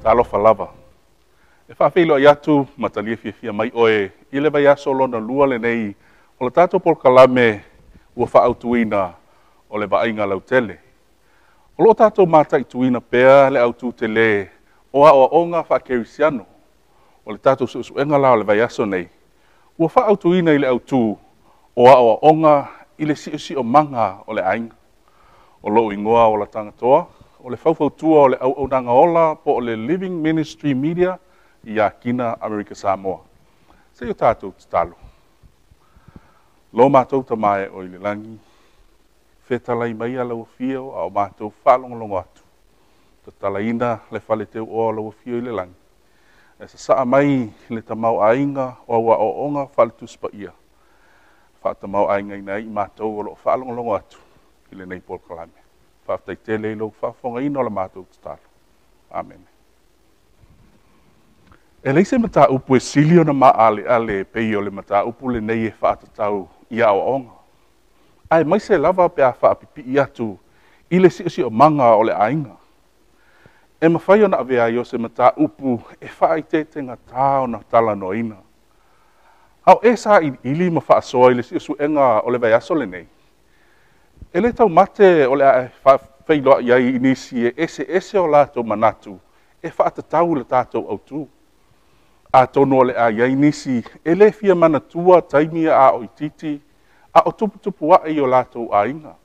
Talo fa lava. E fa filo ia tu matalia fi fi mai oe. Ile ba ia solo na lua le nei. O le tato por kalame ua fa au tuina o le vaainga lau tele. O lo tato mata i tuina pea le au tu tele o a o onga fa kerisiano. O le tato su su enga lao le vaiaso nei. Ua fa au tuina i le au tu o a o onga i le si o manga o le ainga o lo ingoa o la tangatoa, o le fawfautua o le au au ola po o le Living Ministry Media i a Kina, America Samoa. Se yo tātou te talo. Lo mātou ta mai o ili langi, fetalai mai ala o fio a o mātou whalong longo atu. Ta talaina le fale teo o ala o fio ili langi. E sa saa mai le ta mau ainga o awa o onga fale tuspa ia. Fa ta mau ainga ina i mātou o lo whalong longo atu i le nei pol kalame. Whaftai te le ilo, whafonga ina o la mātou tutalo. Amen. E lei se mata upu e silio na maa ale ale e pei o le mata upu le nei e whaata tau i au onga. Ai mai se lava pe a wha pipi i atu i le si o manga o le ainga. E mawhai ona avea i o se mata upu e wha i te tenga tau na tala no ina. Au e sa i ili mawha asoa i le si o su enga o le vai aso le nei ele tau mate o le e whailoa i ai inisi e ese ese o lātou manatu e whaata tau le tātou au tū. A tono le a iai nisi e le fia manatua taimia a o ititi a o tuputupu a e o lātou a inga.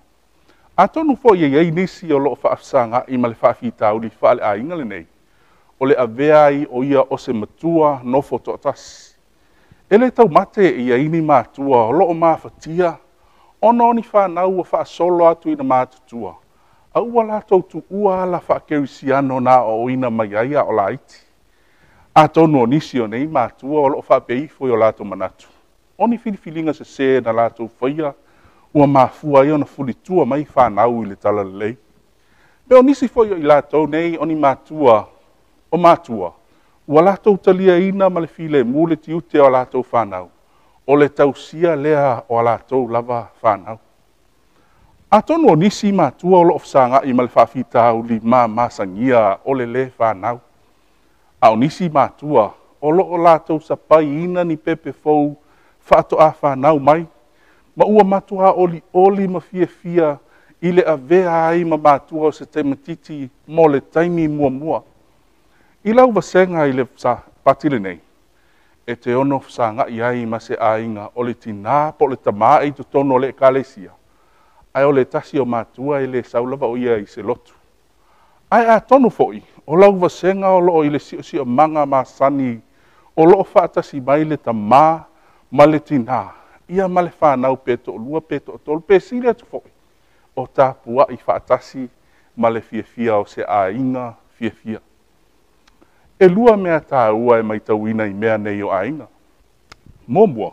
A tonu fo i iai nisi o loo whaafsanga i male whaafi tau li whaale a inga le nei o le a veai o ia o se matua no fo to atas. E le tau mate i iai ni mātua o loo mawhatia o ona oni whanau fa solo atu ina na mātutua. Aua lātou tu ua ala whakerisiano nā o ina mai o laiti. A tonu o nisi o nei mātua o loo whapeifo i o lātou manatu. Oni filifilinga se se na lātou whaia ua māfua i ona fulitua mai whanau i le tala lei. Peo nisi foi o i lātou nei oni mātua o mātua. Ua lātou talia ina ma file mule ti ute o lātou whanau. o le tausia lea o a latou lava fanau atonu o nisi matua o loo fesagaʻi ma le faafitaulima masangia o le lē fanau a o nisi matua o loo latou sapaiina ni pepe fou faatoʻā fanau mai ma ua matuāolioli ma fiafia i le avea ai ma matua o se taimatiti mo le taimi muamua i lau vasega i le sa pati lenei e te ono sanga i ai ma se ainga o le tina po le tama e to tono le kalesia. Ai o le tasi o matua e le saulava o ia i se lotu. Ai a tono foi, o lau vasenga o loo i le sio sio manga ma sani, o loo fata si mai le tama ma le tina. Ia ma le whanau peto o lua peto o tolu pe sire tu foi. O ta pua i fata si ma le fia fia o se ainga fia fia. fia e lua mea tā ua e mai tau ina i mea nei o ainga. Mōmua,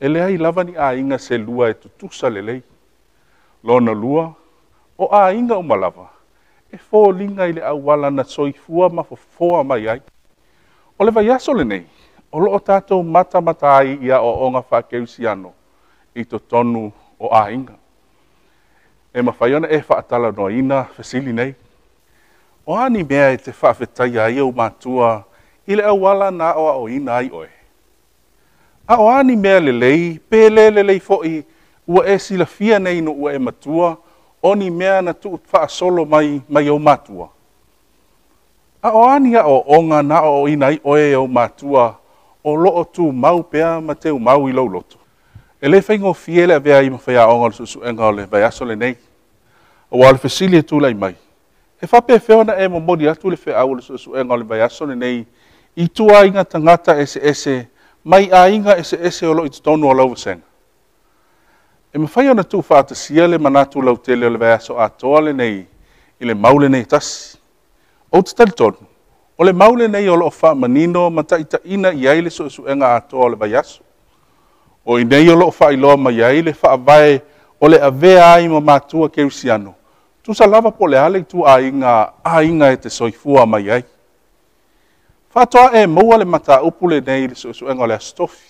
e lea i lava ni ainga se lua e tutusa lelei. Lona lua, o ainga o malava, e fō linga i le awala na soi fua ma fō fōa mai ai. O le vaiaso le nei, o loo tātou mata mata ai ia o onga whakeusi ano i to tonu o ainga. E mawhaiona e whaatala no ina, fesili nei, Oani ani mea e te whawhetai a iau mātua i le wala na oa o ina ai oe. A oani ani mea lelei, pē le lelei fo'i ua e sila fia nei no ua e matua, oni mea na tu utwha solo mai mai au matua. A oani a o onga na o ina i oe au matua, o loo tu mau pea ma teu mau i lauloto. E le whaingo fiele a vea i mawhai a onga le susu enga o le vai aso le nei, o wale fesili e tu lai mai. e faapefea ona e momoli atu le feaau o le suʻesuʻega nei le vaiaso lenei ituaiga tagata eseese mai aiga eseese o loo i totonu o lauvasega e mafai ona tufaatasia le manatu lautele o le vaiaso atoa lenei i le mau lenei tasi ou te talitonu o le mau lenei o loo faamanino ma taʻitaʻina i ai le suʻesuʻega atoa o le vaiaso o i nei o loo faailoa mai ai le faavae o le avea ai ma matua kerisiano tu sa lava pole ale tu a inga, a inga e te soifua mai ai. Fatoa e maua le mata upule nei le suesu enga le astofi.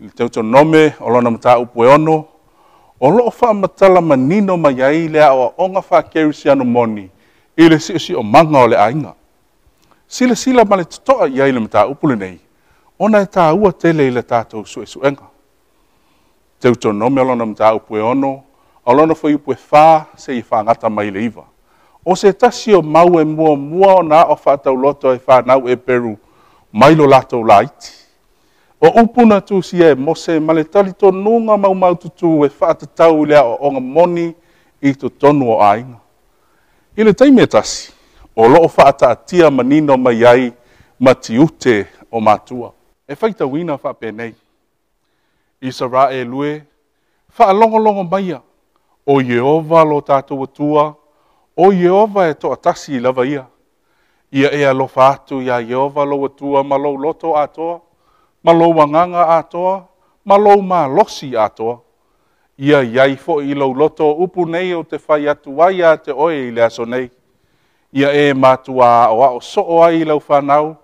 Le teuto nome, olona mata upue ono. Olo o faa matala manino mai ai le a oa onga faa kerisi anu moni. Ile si isi o manga o le a inga. Sile sila male tutoa i ai le mata upule nei. Ona e taa ua tele ile tatou suesu enga. Teuto nome, olona mata upue ono. Olo alona foi pue fa se i fa ngata mai le iva. O se tasi o mau e mua mua o na o fata u loto e fa nau e peru mai lo lato la iti. O upuna tu si e mose male talito nunga mau mau tutu e fa tau lea o onga moni i to tonu o ainga. I le taimi e tasi, o lo o fa atia manino mai ai mati ute o matua. E faita wina fa penei. Isa ra e lue, fa longo longo maia o Jehova lo tātou atua, o Jehova e toa tasi lava ia. Ia ea lo fātu ia Jehova lo atua malou loto atoa, malou wanganga atoa, malou mā losi atoa. Ia iai fo i lo loto upu nei o te whai atu ai te oe i le aso nei. Ia e mātua o a o soo ai lau whanau,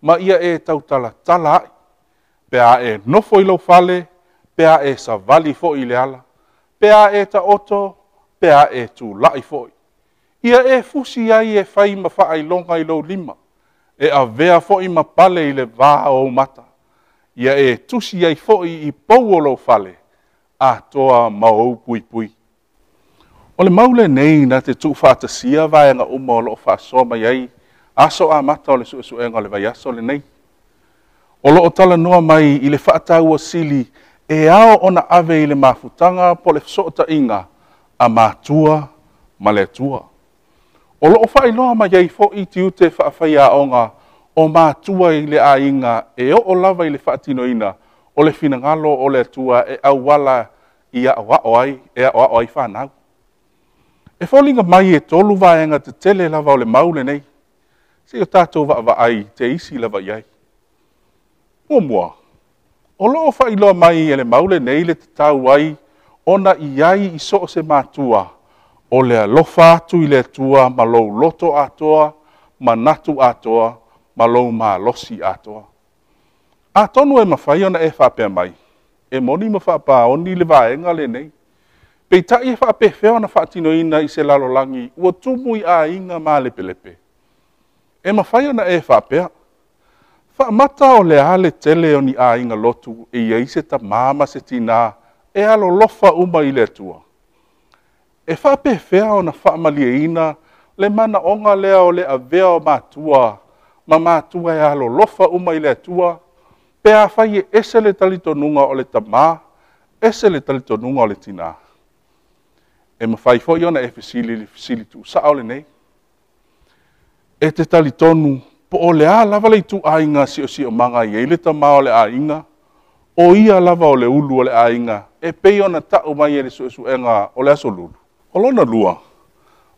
ma ia e tautala tala ai. Pea e nofo i lo fale, pea e sa vali fo i le pea e ta oto, pea e tū lai foi. Ia e fusi ai e fai ma wha ai longa i lau lima, e a vea foi ma pale i le vā o mata. Ia e tusi ai foi i pou o fale, a toa mau pui pui. O le maule nei na te tū whāta sia vai anga umo o lo wha soa mai aso a mata o le suesu e le vai aso le nei. O lo o tala noa mai i le whātau o sili, e ao ona ave i mafutanga po le sota inga a mātua ma le tua. O loo whai loa ma iei fo i ti ute whaafai a onga o mātua ile le a inga e o o lava ile le whaatino ina o le finangalo o le tua e au wala i a o e a o a o ai whanau. E fōlinga mai e tolu vāenga te tele lava o le maule nei, se o va wa ai te isi lava iai. Mua mua, o loo whailoa mai ele maule nei le tau ai, ona i ai i soo se mātua, o lea lofa atu i lea tua, ma lou loto atoa, ma natu atoa, ma lou mā losi atoa. A tonu e mawhai ona e whapea mai, e moni ma whapa oni le vaenga le nei, pei tai e whapea ona whaatino ina i se lalo langi, ua tumui a inga mā lepe lepe. E mawhai ona e whapea, Whaamata o le ale tele o ni a inga lotu e ia ise ta māma se tina e alo lofa uma i le tua. E whapehwhea o na whaamalia e ina le mana onga lea o le avea o mātua ma mātua e alo lofa uma i le tua pe a whai e ese le talito nunga o le ta mā ese le talito nunga o le tina. E ma whai fo i ona e fisili tu sa o le nei. E te talitonu po o lea lava lei tu ainga si o si o manga i eile ta mao le ainga, o ia lava o le ulu o le ainga, e peio na ta o mai ele su e su e nga o le aso lulu. O lo na lua,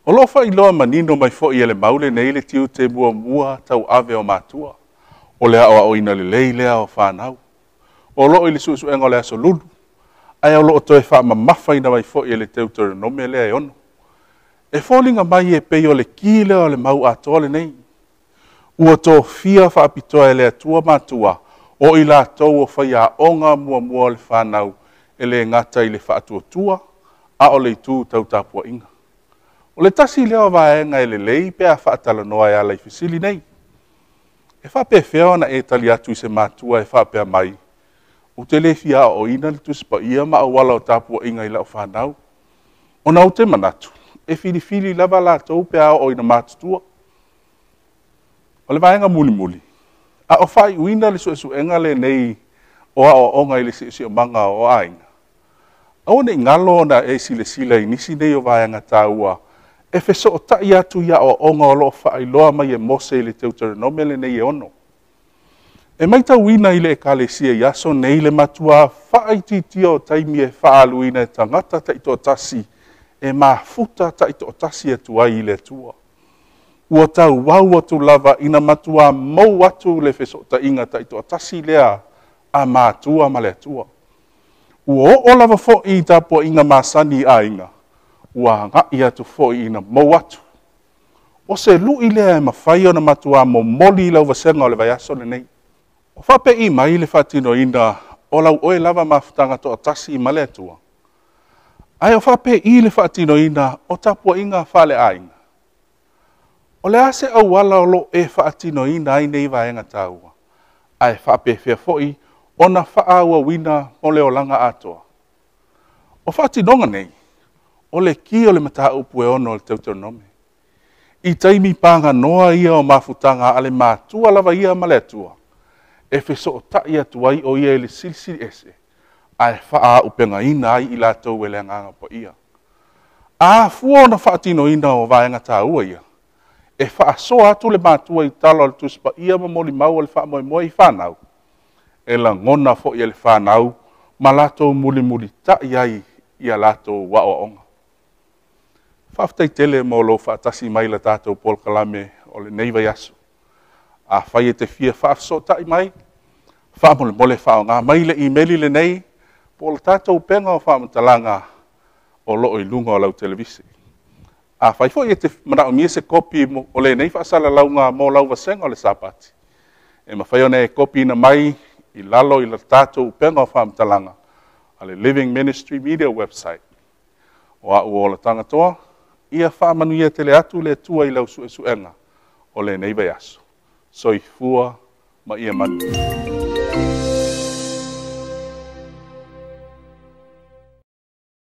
o lo fa i loa manino mai fo i ele maule ne ele tiu te mua mua tau ave o matua, o lea o a o ina le lei lea o whanau, o lo ele su e su e nga o le aso lulu, ai o lo o toe wha ma mafa ina mai fo i ele teutere nome lea e ono. E fōlinga mai e peio le kīleo le mau atole nei, ua tō fia whaapitoa e lea tua mātua o i la tau o whai onga mua mua le whanau e le ngata i tua a o lei tū tau tāpua inga. O le tasi leo vaenga e le lei pe a whaatala noa e alai fisili nei. E wha pe whewa na e tali atu i se mātua e wha pe mai. U te le fia o ina le tu sipa ia ma awala o tāpua inga i la o whanau. O na o te manatu, e fili fili lava la tau pe a o ina mātutua o le vaega mulimuli a o faaiʻuina le suʻesuʻega lenei o aʻoaʻoga i le siʻosiʻomaga o aiga aua neʻi galo na e silesila i nisi nei o vaeaga tāua e fesoʻotaʻi atu ia aʻoaʻoga o loo faailoa mai e mose i le teuteronome lenei e ono e maitauina i le ekalesia i aso nei le matua faaitiitia o taimi e faaaluina e tagata taʻitoʻatasi e mafuta taʻitoʻatasi atu e ai i le atua ua tau wau atu lava ina matua mau atu le feso ta inga ta ito atasi lea a mātua ma le atua. Ua o o lava fo i ta po inga māsani a inga, ua nga i atu fo i ina mau atu. O se lu i lea e mawhai ona matua mo moli lau vasenga o le vayaso le nei. O fape i mai le fatino ina o lau oe lava maftanga to atasi ma le atua. Ai o fape i le fatino ina o tapua inga fale a inga. O le ase au wala o lo e wha atino i nai nei wa enga tāua. Ai wha pe fia fo'i, ona wha awa wina o le o langa atoa. O wha atinonga nei, o le ki o le mata upu e ono le teuteo nome. I taimi pānga noa ia o mafutanga ale mātua lava ia male atua. E feso o ta ia tuai o ia ele silsili ese. Ai wha a upenga i nai i lātou wele anganga po ia. A fuo na wha atino ina o vaenga tāua ia e fa so atu le matua i talo le tusipa ia ma moli mau le fa moi moi fanau e la ngona fo i le fanau ma lato muli muli ta i ai i a lato wa o onga fafta i tele mo lo fa tasi mai la tato pol kalame o le neiva yasu a fai e te fia fa so ta i mai fa moli mole fa o ngā mai le imeli le nei pol tato penga o fa mtalanga o lo i lunga o lau televisi a fai fo yete mana o miese kopi mo o le nei fa sala la unga mo lau vasenga o le sapati. E ma fai one kopi na mai i lalo i la upenga o fam talanga a le Living Ministry Media website. O a u o la tangatoa, ia fa manu ia e tele atu le tua i lau su e su enga o le nei vai So i fua ma ia manu. Mm -hmm.